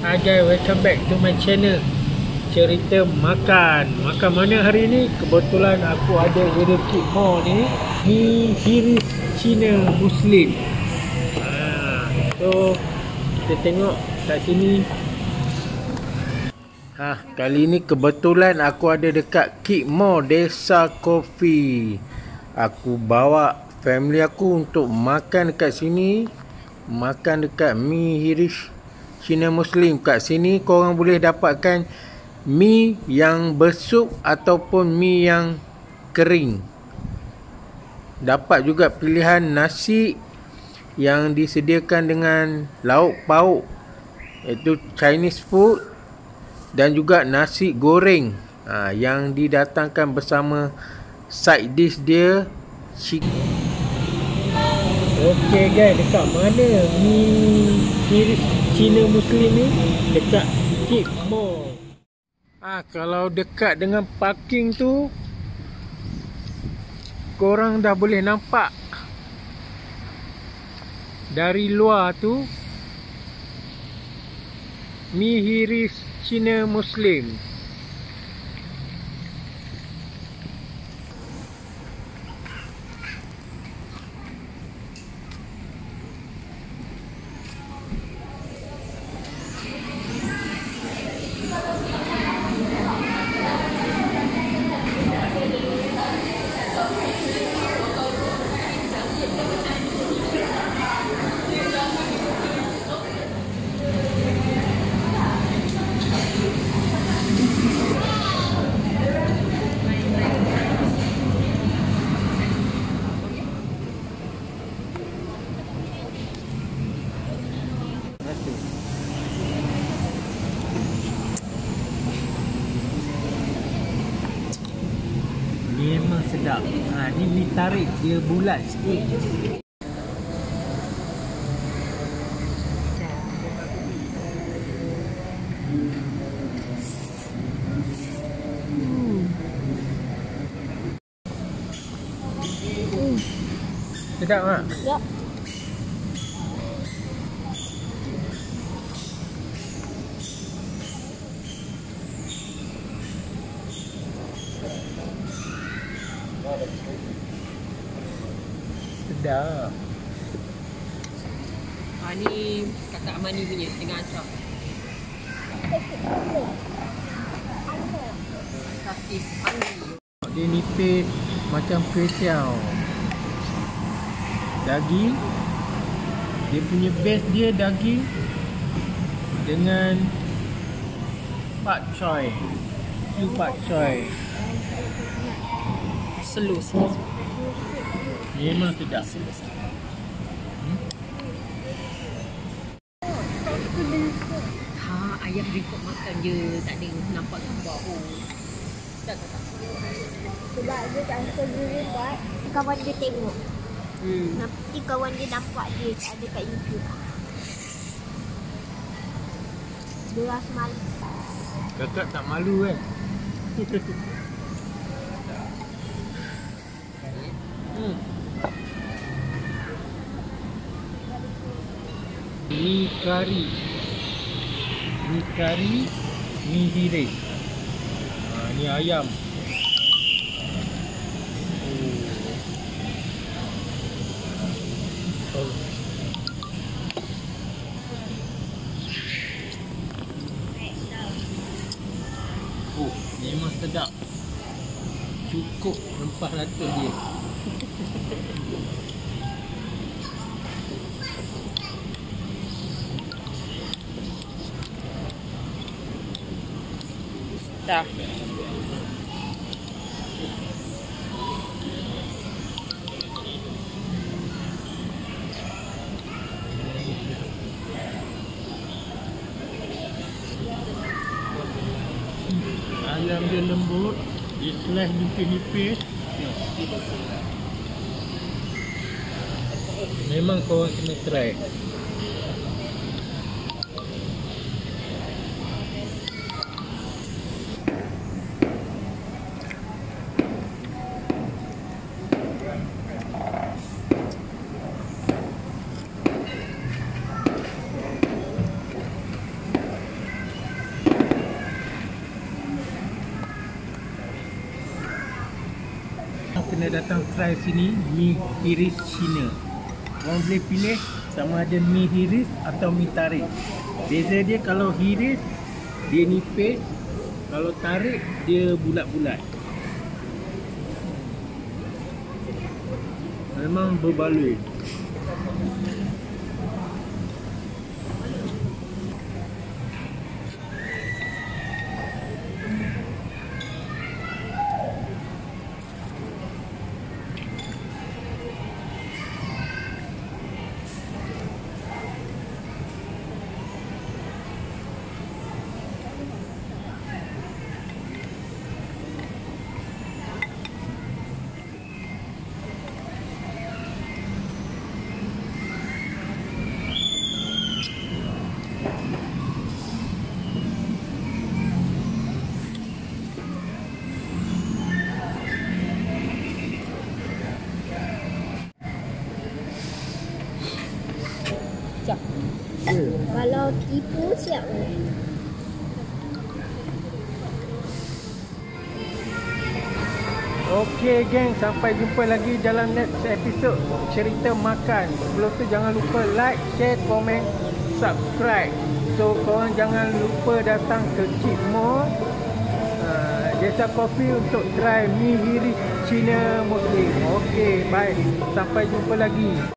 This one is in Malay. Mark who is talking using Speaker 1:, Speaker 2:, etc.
Speaker 1: Hi guys, welcome back to my channel Cerita makan Makan mana hari ni? Kebetulan aku ada rezeki more ni Ni Hiris Cina Muslim ha, So, kita tengok kat sini Ha, kali ni kebetulan aku ada dekat Kikmo Desa Kopi. Aku bawa family aku untuk makan dekat sini. Makan dekat Mi Hirish Cina Muslim. Kat sini korang boleh dapatkan mi yang bersup ataupun mi yang kering. Dapat juga pilihan nasi yang disediakan dengan lauk pauk iaitu Chinese food dan juga nasi goreng ha, yang didatangkan bersama side dish dia chicken. Okey guys, dekat mana ni kiri Cina Muslim ni? Dekat Kip Mall. Ah, ha, kalau dekat dengan parking tu korang dah boleh nampak dari luar tu Mihiris Cina Muslim Memang sedap. Ha, ni mi tarik dia bulat sikit. Sedap tak?
Speaker 2: Ya.
Speaker 1: Sedap.
Speaker 3: Ha, ni kakak Amani punya dengan Ashraf.
Speaker 1: Dia nipis macam kuih tiaw. Daging. Dia punya base dia daging dengan pak choy. Pak choy.
Speaker 3: Sikit.
Speaker 1: Memang sedap.
Speaker 3: Ha, ayam rekod makan je. Tak ada nampak gambar pun. Tak, tak, tak.
Speaker 2: Sebab dia tak suka dulu buat Kawan dia tengok
Speaker 3: Hmm.
Speaker 2: Nanti kawan dia nampak dia ada kat YouTube Dia rasa malu
Speaker 1: Kakak tak malu kan? hmm. Mi kari Mi kari Mi hiris ha, Ni ayam Oh. Oh. Oh, memang sedap. Cukup rempah ratus dia.
Speaker 3: Dah.
Speaker 1: Ayam dia lembut, dia slice nipis-nipis. Memang kau kena try. Kena datang try sini mi hiris Cina. Orang boleh pilih sama ada mi hiris atau mi tarik. Beza dia kalau hiris dia nipis, kalau tarik dia bulat-bulat. Memang berbaloi.
Speaker 2: Tipu siap ke?
Speaker 1: Okey geng, sampai jumpa lagi dalam next episode cerita makan. Sebelum tu jangan lupa like, share, komen, subscribe. So korang jangan lupa datang ke Keep More uh, Desa Coffee untuk try mi hiris Cina Muslim. Okey, bye. Sampai jumpa lagi.